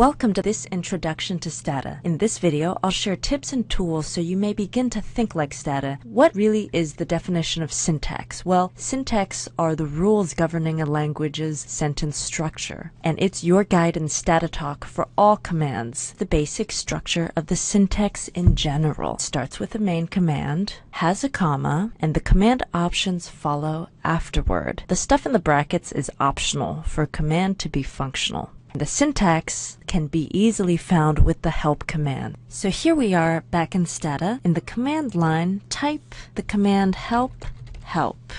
Welcome to this introduction to Stata. In this video, I'll share tips and tools so you may begin to think like Stata. What really is the definition of syntax? Well, syntax are the rules governing a language's sentence structure, and it's your guide in Stata Talk for all commands. The basic structure of the syntax in general starts with a main command, has a comma, and the command options follow afterward. The stuff in the brackets is optional for a command to be functional. The syntax can be easily found with the help command. So here we are back in Stata. In the command line, type the command help help.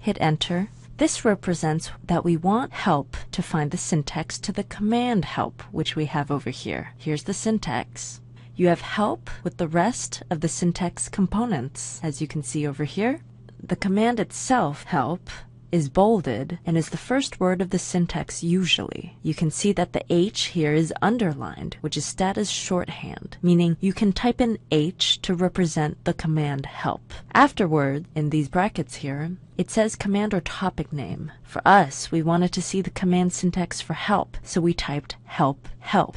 Hit enter. This represents that we want help to find the syntax to the command help, which we have over here. Here's the syntax. You have help with the rest of the syntax components, as you can see over here. The command itself, help, is bolded and is the first word of the syntax usually. You can see that the H here is underlined, which is Stata's shorthand, meaning you can type in H to represent the command help. Afterward, in these brackets here, it says command or topic name. For us, we wanted to see the command syntax for help, so we typed help help.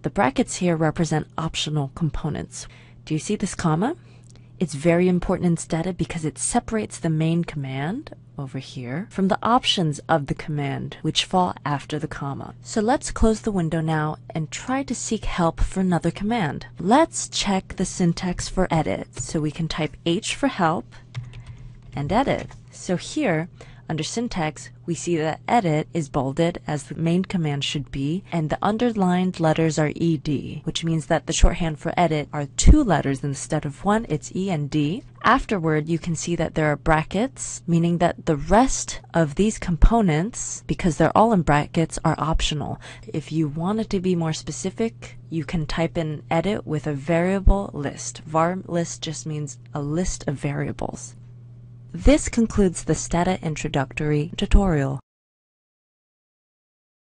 The brackets here represent optional components. Do you see this comma? It's very important in Stata because it separates the main command over here from the options of the command, which fall after the comma. So let's close the window now and try to seek help for another command. Let's check the syntax for edit. So we can type H for help and edit. So here, under syntax, we see that edit is bolded as the main command should be, and the underlined letters are ED, which means that the shorthand for edit are two letters instead of one, it's E and D. Afterward, you can see that there are brackets, meaning that the rest of these components, because they're all in brackets, are optional. If you wanted to be more specific, you can type in edit with a variable list. var list just means a list of variables. This concludes the Stata introductory tutorial.